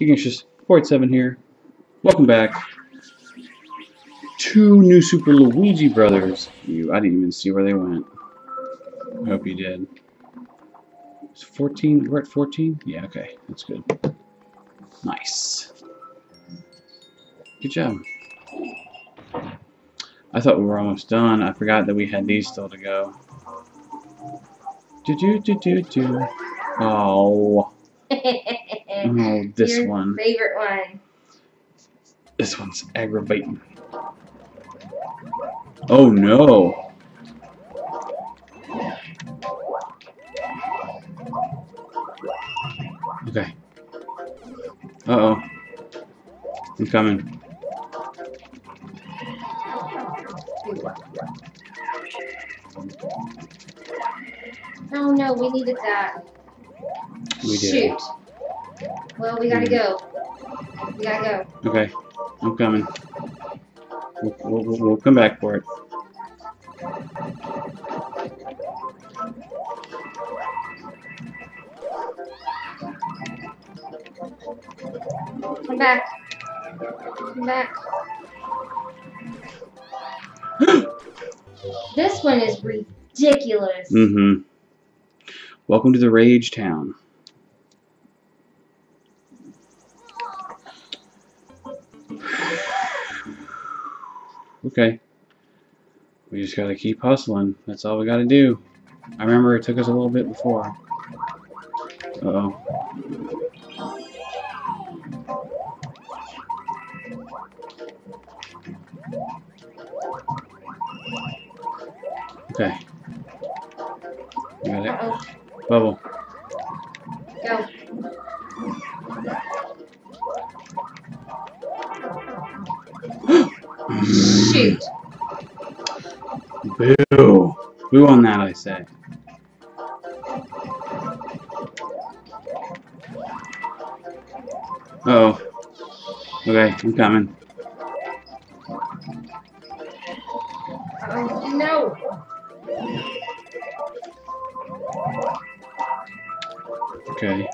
Ignatius, Port 7 here. Welcome back. Two new Super Luigi Brothers. You, I didn't even see where they went. I hope you did. It's 14, we're at 14? Yeah, okay, that's good. Nice. Good job. I thought we were almost done. I forgot that we had these still to go. Do do do do do. Oh. Oh, this Your one. favorite one. This one's aggravating. Oh no. Okay. Uh oh. I'm coming. Oh no, we needed that. We did. Shoot. Well, we gotta go. We gotta go. Okay. I'm coming. We'll, we'll, we'll- come back for it. Come back. Come back. this one is ridiculous. Mm-hmm. Welcome to the Rage Town. Okay. We just gotta keep hustling. That's all we gotta do. I remember it took us a little bit before. Uh-oh. Okay. Boo on that, I say. Uh oh. Okay, I'm coming. Oh no. Okay.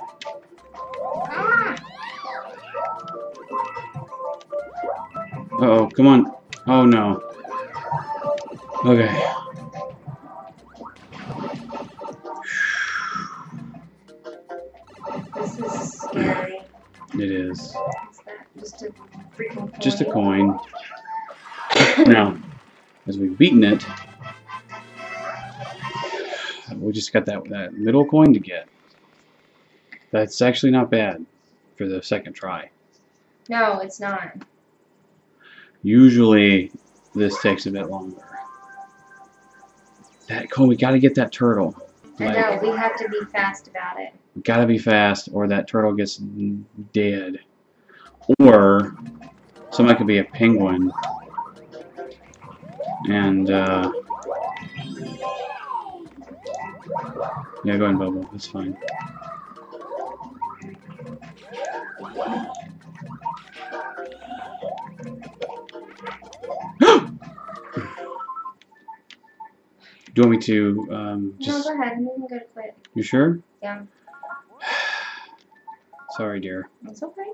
Uh oh, come on. Oh no. Okay. Coin. Now, as we've beaten it, we just got that, that middle coin to get. That's actually not bad for the second try. No, it's not. Usually, this takes a bit longer. That coin, we gotta get that turtle. I know. We have to be fast about it. We gotta be fast, or that turtle gets dead. Or somebody could be a penguin. And uh, yeah, go ahead, Bubble. That's fine. Do you want me to um, No, go ahead. You can go to quit. You sure? Yeah. Sorry, dear. It's okay.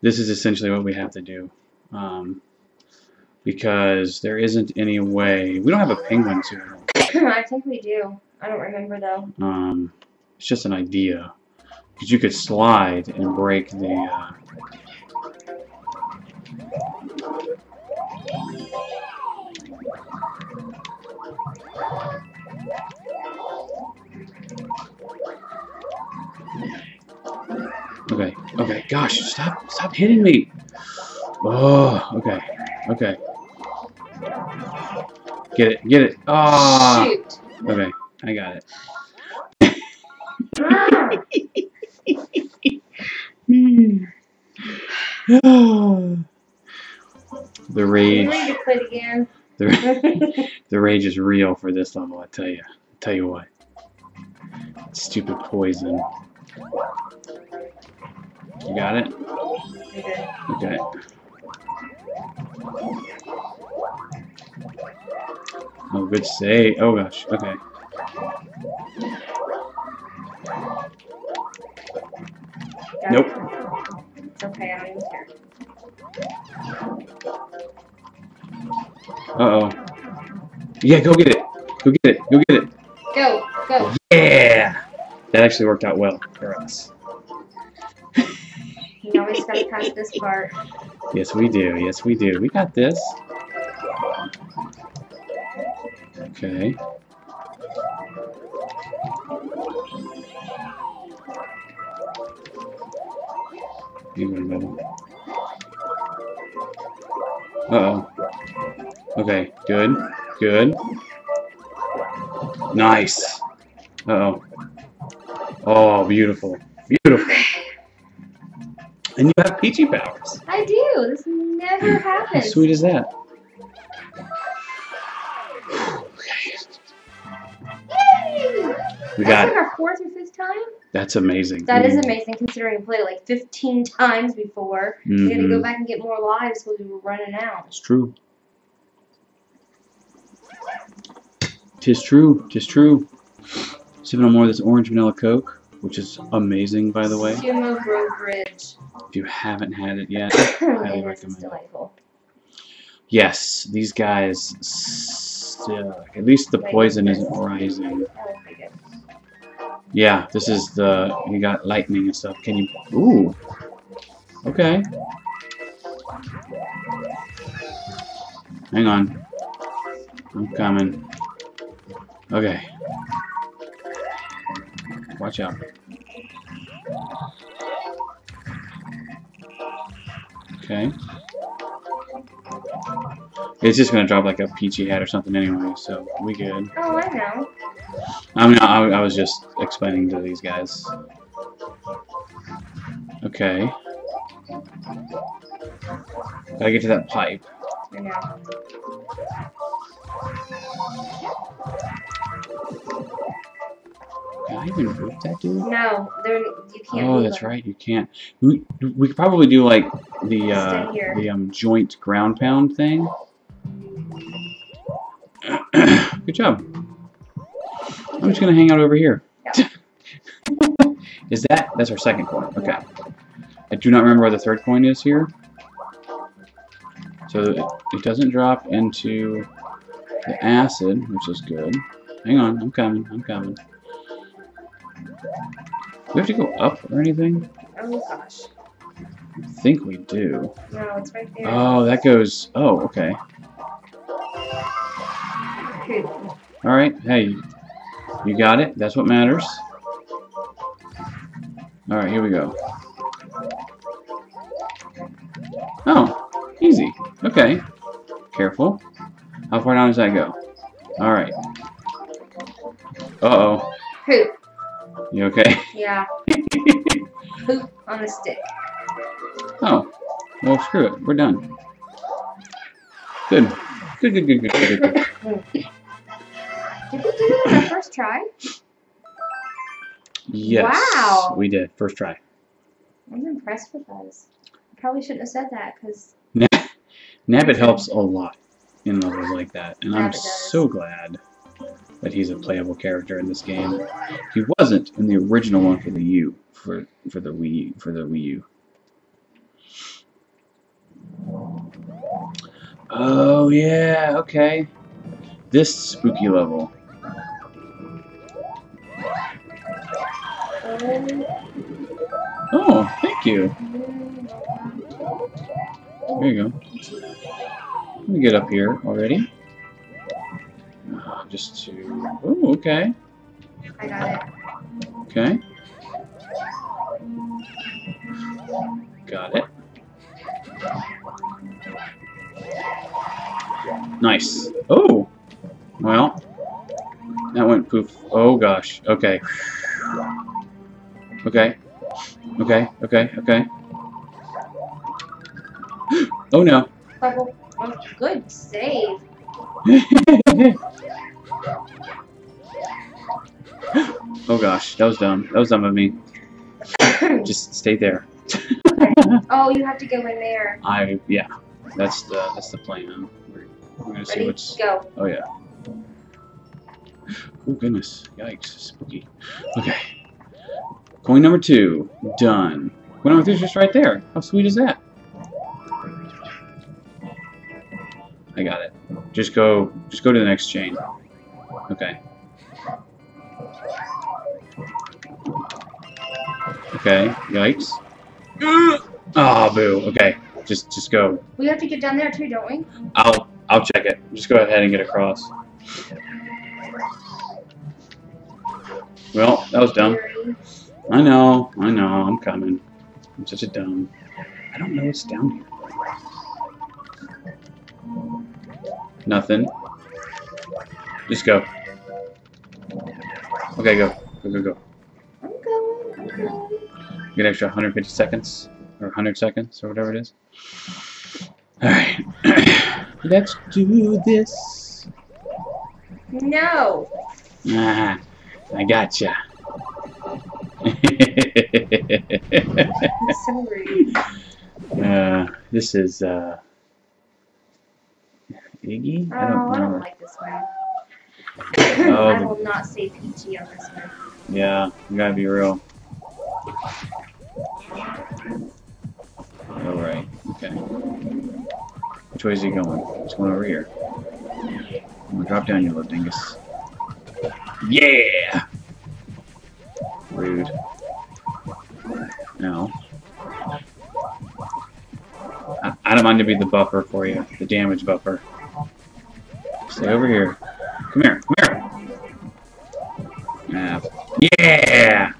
This is essentially what we have to do. Um, because there isn't any way. We don't have a penguin suit. I think we do. I don't remember though. Um, it's just an idea. Because you could slide and break the. Uh, Okay, gosh, stop, stop hitting me. Oh, okay, okay. Get it, get it. Ah, Shoot. okay, I got it. The rage, ready to quit again? the, the rage is real for this level. I tell you, I tell you what. Stupid poison. You got it? Okay. Oh, good save. Oh gosh. Okay. Nope. it. okay, I don't care. Uh-oh. Yeah, go get it. Go get it. Go get it. Go, go. Yeah! That actually worked out well for us. You always gotta pass this part. Yes, we do. Yes, we do. We got this. Okay. Uh-oh. Okay, good. Good. Nice. Uh-oh. Oh, beautiful. Beautiful. And you have peachy powers. I do. This never How happens. sweet is that? We That's got like it. our fourth or fifth time. That's amazing. That is amazing considering we played it like 15 times before. We had to go Mhm. back and get more lives because we were running out. It's true. Tis true. Tis true. Sipping on more of this orange vanilla Coke, which is amazing, by the way. Sumo Grove Bridge. If you haven't had it yet, this recommend delightful. yes, these guys suck. At least the poison isn't rising. I like pretty. Yeah, this is the you got lightning and stuff. Can you? Ooh. Okay. Hang on. I'm coming. Okay. Watch out. Okay. It's just gonna drop like a peachy hat or something anyway, so we good. Oh, I know. I mean, I, I was just explaining to these guys. Okay. Gotta get to that pipe. I know. Can I even move that dude? No, there you can't. Oh, that's them. right. You can't. We, we could probably do like the uh, the um joint ground pound thing. Good job. I'm just gonna hang out over here. Yeah. is that? That's our second coin. Okay. I do not remember where the third coin is here. So it, it doesn't drop into the acid, which is good. Hang on, I'm coming. I'm coming. Do we have to go up or anything? Oh gosh. I think we do. No, it's right there. Oh, that goes. Oh, okay. Good. All right. Hey, you got it. That's what matters. All right, here we go. Oh, easy. Okay. Careful. How far down does that go? Yeah. Poop on the stick. Oh. Well, screw it. We're done. Good. Good. Good. Good. Good. Good. good. Did we do that on our first try? Yes. Wow. We did. First try. I'm impressed with us. I probably shouldn't have said that because Nabbit helps a lot in levels like that, and I'm does. so glad that he's a playable character in this game. He wasn't in the original one for the U, for for the Wii for the Wii U. Oh yeah, okay. This spooky level. Oh, thank you. There you go. Let me get up here already. Just to. Oh, okay. I got it. Okay. Got it. Nice. Oh! Well, that went poof. Oh gosh. Okay. Okay. Okay, okay, okay. Oh no. Good save. oh gosh, that was dumb. That was dumb of me. Just stay there. oh, you have to go in there. I yeah, that's the that's the plan. We're, we're gonna see what's. Go. Oh yeah. Oh goodness, yikes, spooky. Okay. Coin number two, done. Gwen is just right there. How sweet is that? I got it. Just go, just go to the next chain. Okay. Okay, yikes. Oh, boo. Okay, just just go. We have to get down there too, don't we? I'll I'll check it. Just go ahead and get across. Well, that was dumb. I know, I know, I'm coming. I'm such a dumb. I don't know what's down here. Nothing. Just go. Okay, go. Go, go, go. I'm going. I'm going. Get extra 150 seconds, or 100 seconds, or whatever it is. Alright. Let's do this. No. Ah, I gotcha. That's so rude. uh, this is, uh, Iggy? Oh, I don't I don't know. like this one. Oh, I will not say peachy on this one. Yeah, you gotta be real. Alright, okay. Which way is he going? He's going over here. I'm gonna drop down, you little dingus. Yeah! Rude. No. I, I don't mind to be the buffer for you, the damage buffer. Stay over here. Come here, come here! Ah, yeah!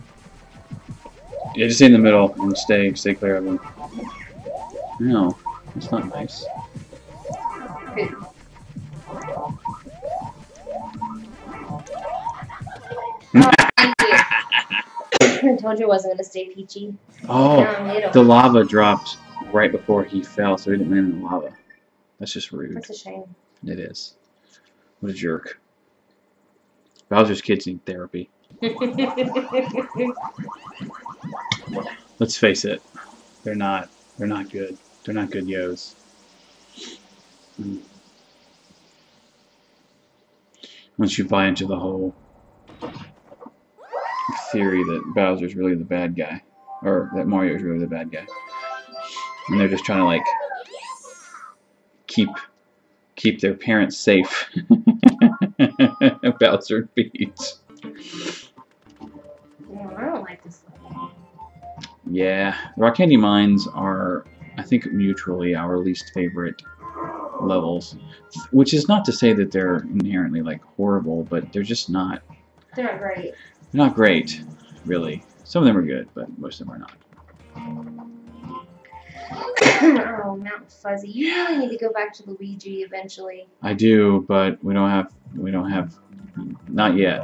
Yeah, just stay in the middle and stay stay clear of them. No, that's not nice. I told you I wasn't gonna stay peachy. Oh, the lava dropped right before he fell, so he didn't land in the lava. That's just rude. That's a shame. It is. What a jerk. Bowser's kids need therapy. Let's face it, they're not. They're not good. They're not good yos. Once you buy into the whole theory that Bowser's really the bad guy, or that Mario's really the bad guy, and they're just trying to like keep keep their parents safe. Bowser Peach. No, I don't like this. Yeah, Rock Candy Mines are, I think, mutually our least favorite levels. Which is not to say that they're inherently like horrible, but they're just not. They're not great. They're not great, really. Some of them are good, but most of them are not. oh, Mount Fuzzy. You really need to go back to Luigi eventually. I do, but we don't have. We don't have. Not yet.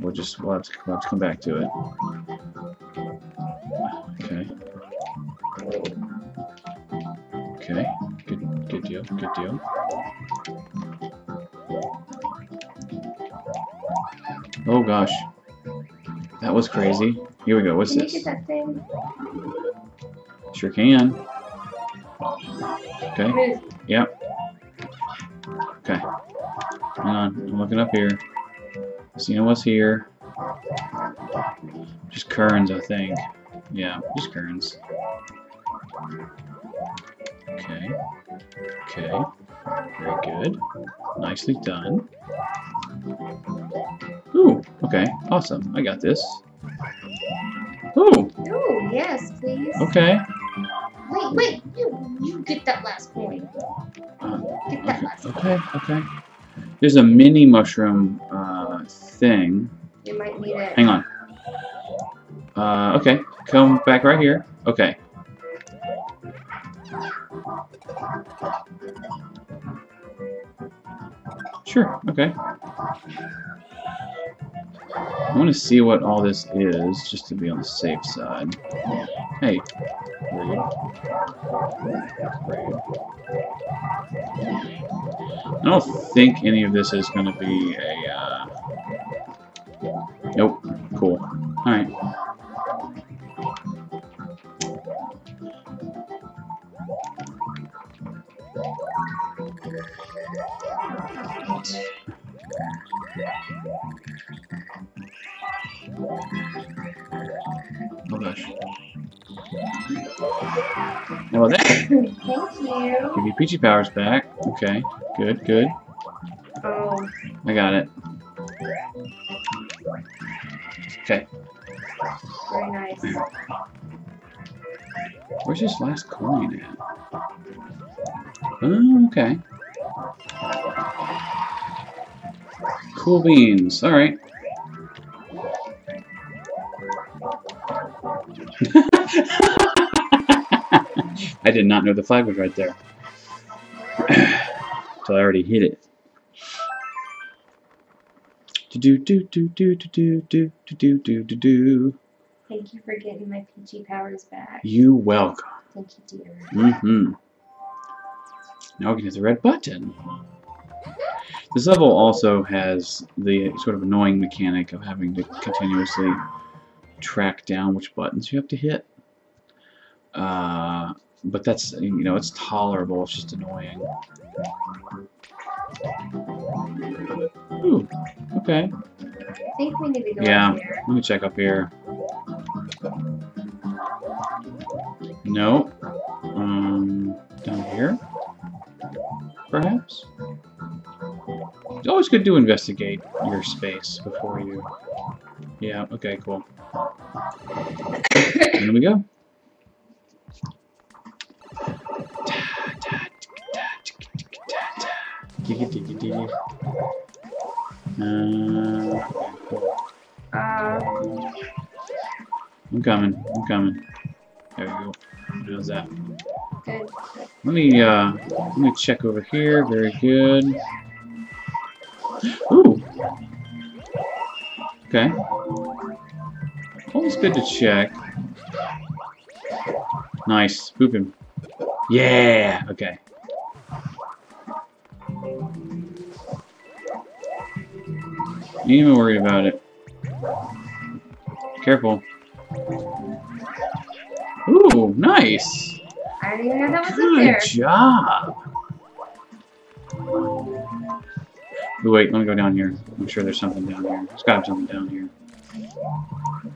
We'll just. We'll have to, we'll have to come back to it. Okay. Okay. Good. Good deal. Good deal. Oh gosh. That was crazy. Here we go. What's Can you this? get that thing? Sure can. Okay. Yep. Okay. Hang on. I'm looking up here. Seeing what's here. Just Kerns, I think. Yeah, just Kerns. Okay. Okay. Very good. Nicely done. Ooh, okay. Awesome. I got this. Ooh, Oh, yes, please. okay. Wait, wait. You, you get that last coin. Uh, Get that okay, last okay, okay. There's a mini mushroom uh, thing. You might need it. Hang on. Uh, okay, come back right here. Okay. Sure, okay. I want to see what all this is, just to be on the safe side. Hey. Rude. Rude. I don't think any of this is going to be a, uh... Nope. Cool. Alright. That? Thank you. Give you Peachy powers back. Okay, good, good. Oh, I got it. Okay, very nice. where's this last coin at? Oh, okay. Cool beans. All did not know the flag was right there. Until I already hit it. Do do do do do do do do do do do do. Thank you for getting my peachy powers back. You welcome. Thank you, dear. Mm-hmm. Now we can hit the red button. This level also has the sort of annoying mechanic of having to continuously track down which buttons you have to hit. Uh, but that's, you know, it's tolerable, it's just annoying. Ooh, okay. I think we need to go Yeah. up here. Let me check up here. No. Um, down here? Perhaps? It's always good to investigate your space before you... Yeah, okay, cool. Here we go. Uh, cool. Uh, I'm coming. I'm coming. There we go. How's that? good. Let me uh let me check over here. Very good. Ooh. Okay. Always good to check. Nice. Boop him. Yeah. Okay. Ain't even worried about it. Careful. Ooh, nice. I didn't even know that was up Good there. job. Ooh, wait, let me go down here. I'm sure there's something down here. There's got to be something down here.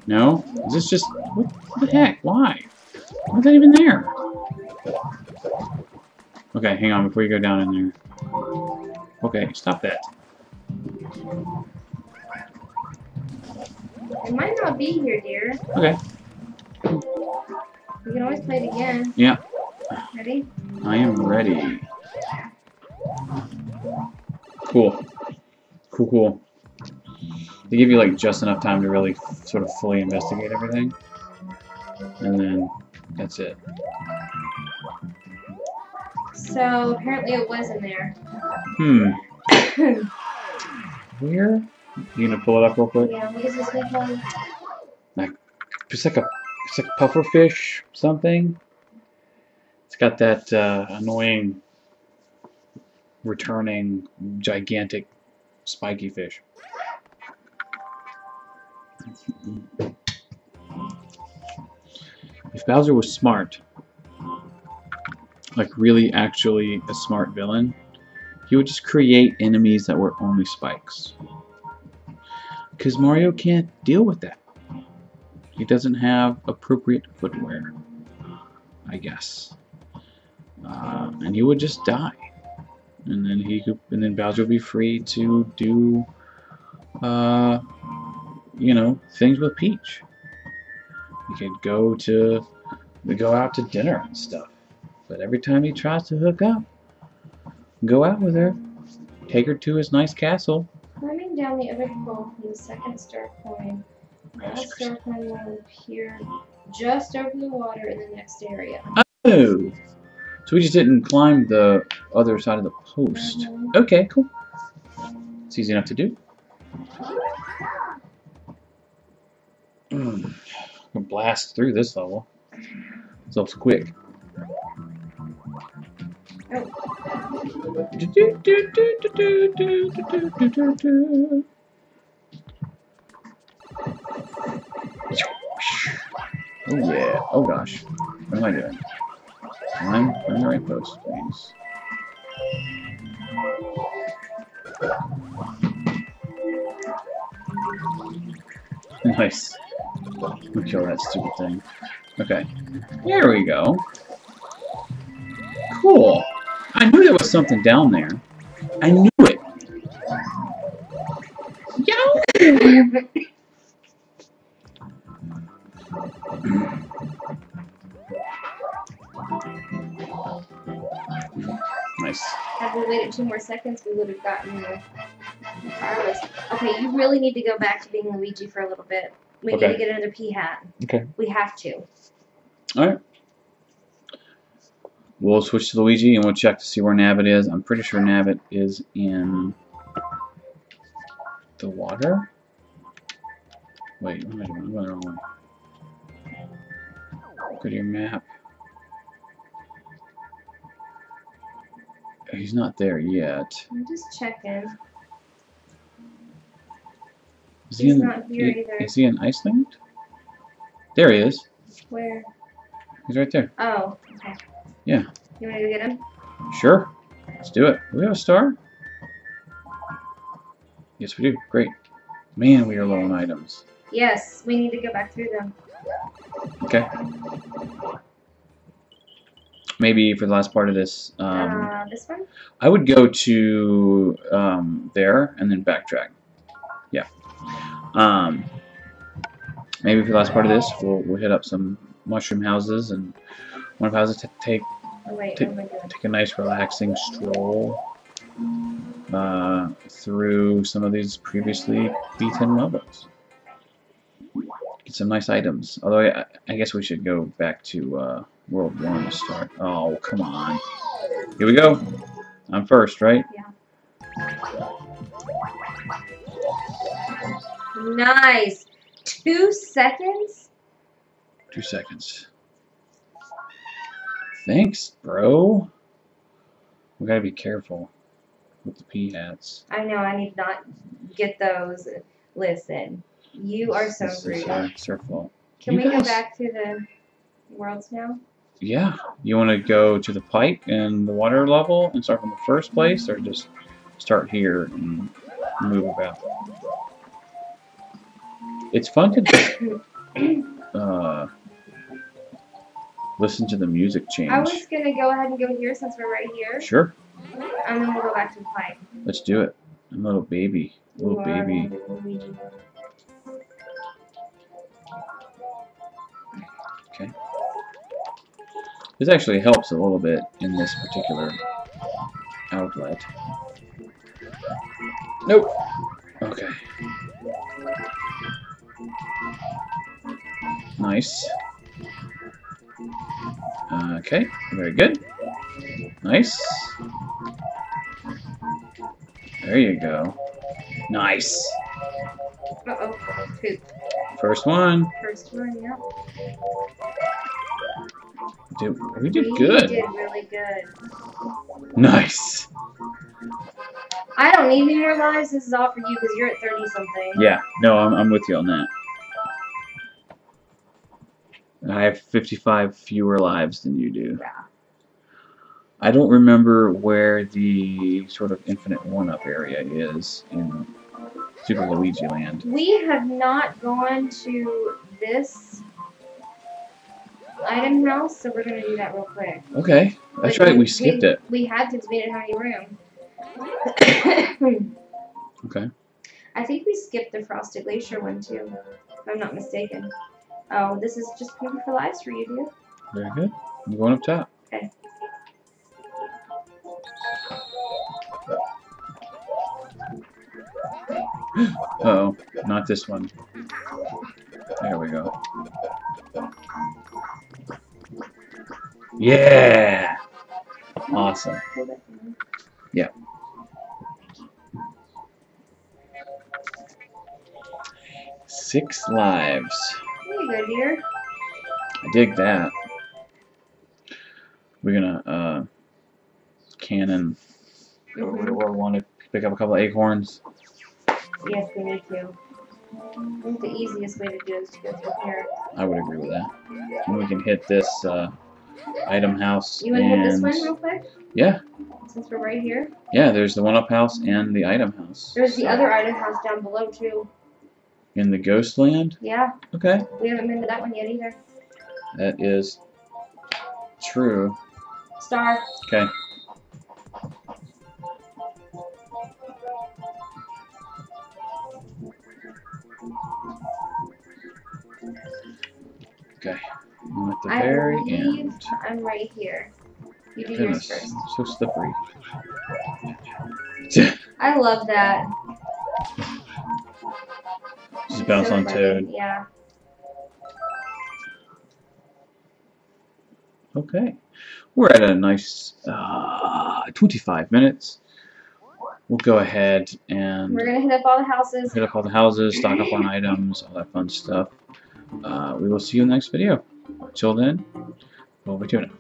No? Is this just... What the heck? Why? Why is that even there? Okay, hang on before you go down in there. Okay, stop that. It might not be here, dear. Okay, We can always play it again. Yeah. Ready? I am ready. Cool. Cool, cool. They give you like just enough time to really sort of fully investigate everything. And then that's it. So apparently it was in there. Hmm. Where? You gonna pull it up real quick? yeah, what is this called? It's like a it's like a puffer fish something. It's got that uh, annoying returning gigantic spiky fish. If Bowser was smart, like really actually a smart villain, he would just create enemies that were only spikes. Because Mario can't deal with that. He doesn't have appropriate footwear, I guess. Uh, and he would just die. And then he could, and then Bowser would be free to do, uh, you know, things with Peach. He could go to, go out to dinner and stuff. But every time he tries to hook up, go out with her, take her to his nice castle. Climbing down the other pole from the second star coin. That Gosh, star coin will appear just over the water in the next area. Oh! So we just didn't climb the other side of the post. Mhm. Okay, cool. It's easy enough to do. Mm. Gonna blast through this level. So it's quick. Oh Oh, yeah. Oh gosh. What am I doing? I'm on the right post, please. Nice. We'll kill that stupid thing. Okay. There we go. Cool. I knew there was something down there. I knew it. Yo! nice. Had we waited two more seconds, we would have gotten the Carlos. Okay, you really need to go back to being Luigi for a little bit. We Okay. need to get another P-hat. Okay. We have to. Alright. We'll switch to Luigi and we'll check to see where Nabbit is. I'm pretty sure Nabbit is in the water. Wait, what am I doing? I'm going the wrong way. Go at your map. He's not there yet. I'm just checking. Is he in? not here i- either. Is he in Iceland? There he is. Where? He's right there. Oh, okay. Yeah. You want to go get him? Sure. Let's do it. Do we have a star? Yes, we do. Great. Man, we are low on items. Yes, we need to go back through them. Okay. Maybe for the last part of this, um, uh, this one? I would go to um, there and then backtrack. Yeah. Um, maybe for the last part of this, we'll, we'll hit up some mushroom houses and one of houses to take Oh, wait, Take- oh take a nice relaxing stroll uh, through some of these previously beaten levels. Some nice items. Although I, I guess we should go back to uh, World 1 to start. Oh, come on. Here we go. I'm first, right? Yeah. Nice. Two seconds? Two seconds. Thanks, bro. We gotta be careful with the P-hats. I know, I need not get those. Listen, you are so This rude. it's their fault. Can you we go back to the worlds now? Yeah. You want to go to the pipe and the water level and start from the first place, or just start here and move about? It's fun to uh, listen to the music change. I was gonna go ahead and go here since we're right here. Sure, And then we'll go back to the pipe. let's do it. I'm a little baby, little are baby. Luigi. This actually helps a little bit in this particular outlet. Nope. Okay. Nice. Okay, very good. Nice. There you go. Nice. Uh oh. First one. First one, yep. Dude, we did We good. did really good. Nice. I don't need any more lives. This is all for you because you're at 30 something. Yeah, no, I'm, I'm with you on that. I have 55 fewer lives than you do. Yeah. I don't remember where the sort of infinite one-up area is in Super Luigi Land. We have not gone to this item house, so we're gonna do that real quick. Okay, that's But right, we skipped it. We had to because we didn't have any room. Okay. I think we skipped the Frosted Glacier one too, if I'm not mistaken. Oh, this is just for lives for you, dude. Very good. I'm going up top. Okay. Uh oh, not this one. There we go. Yeah! Awesome. Yeah. Six lives. There you go, dear. I dig that. We're gonna uh, cannon over to Mhm. World One to pick up a couple of acorns. Yes, we need to. I think the easiest way to do it is to go through here. I would agree with that. And we can hit this uh, item house. You want to hit this one real quick? Yeah, Since we're right here. yeah. There's the one up house and the item house. There's the other item house down below too. In the ghost land? Yeah, Okay. we haven't been to that one yet either. That is true. Star. Okay. Okay. I'm right here. You do yours first. so slippery. I love that. Just bounce So on. Toad. Yeah. Okay. We're at a nice uh, 25 minutes. We'll go ahead and We're gonna hit up all the houses. hit up all the houses, stock up on items, all that fun stuff. Uh, we will see you in the next video. Till then, over to it.